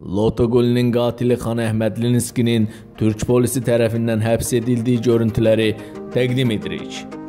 Lotogolinin qatili Xan Əhmədlinskinin türk polisi tərəfindən həbs edildiyi görüntüləri təqdim edirik.